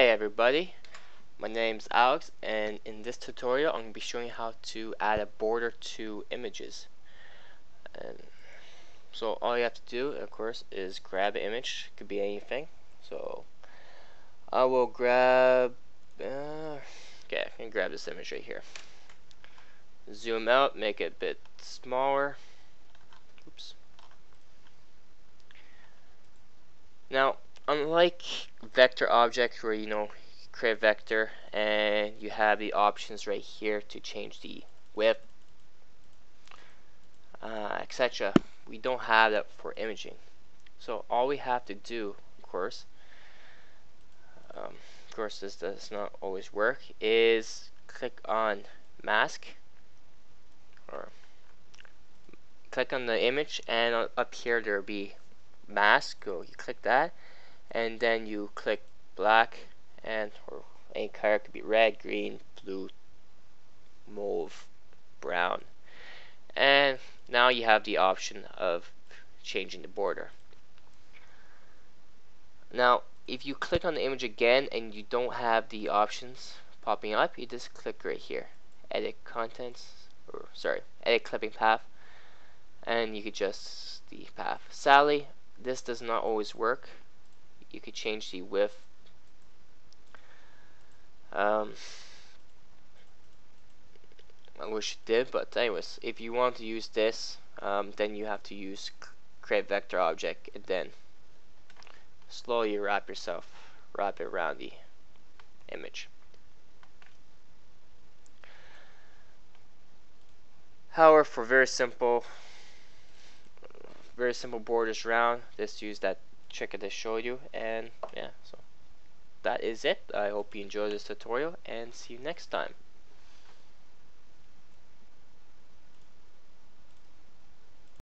Hey everybody, my name's Alex and in this tutorial I'm going to be showing you how to add a border to images. And so all you have to do of course is grab an image, could be anything. So I will grab, uh, okay I can grab this image right here. Zoom out, make it a bit smaller. Oops. Now unlike vector object where you know create vector and you have the options right here to change the width uh, etc we don't have that for imaging. So all we have to do of course um, of course this does not always work is click on mask or click on the image and up here there will be mask. So you click that and then you click black and or any color could be red, green, blue, mauve, brown. And now you have the option of changing the border. Now if you click on the image again and you don't have the options popping up you just click right here. Edit contents or sorry edit clipping path and you could adjust the path. Sadly this does not always work you could change the width. Um, I wish it did but anyways if you want to use this um, then you have to use create vector object and then slowly wrap yourself wrap it around the image. However for very simple very simple borders round, just use that trick I just showed you and yeah so that is it. I hope you enjoyed this tutorial and see you next time